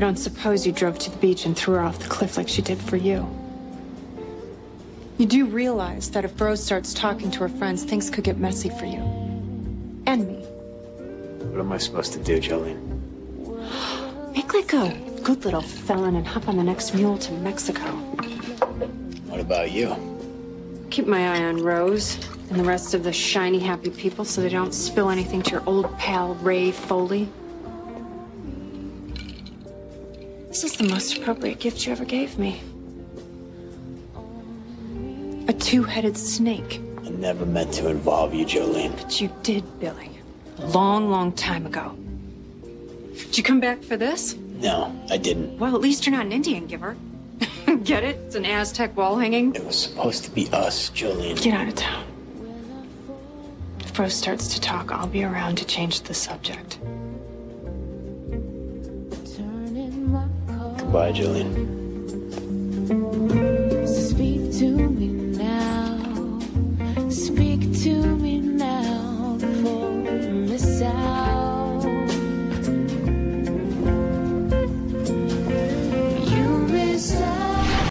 I don't suppose you drove to the beach and threw her off the cliff like she did for you. You do realize that if Rose starts talking to her friends, things could get messy for you. And me. What am I supposed to do, Jolene? Make like a good little felon and hop on the next mule to Mexico. What about you? Keep my eye on Rose and the rest of the shiny, happy people so they don't spill anything to your old pal, Ray Foley. This is the most appropriate gift you ever gave me. A two-headed snake. I never meant to involve you, Jolene. But you did, Billy. A long, long time ago. Did you come back for this? No, I didn't. Well, at least you're not an Indian giver. Get it? It's an Aztec wall hanging. It was supposed to be us, Jolene. Get out of town. If Rose starts to talk, I'll be around to change the subject. Bye, Jillian. Speak to me now. Speak to me now.